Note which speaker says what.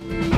Speaker 1: you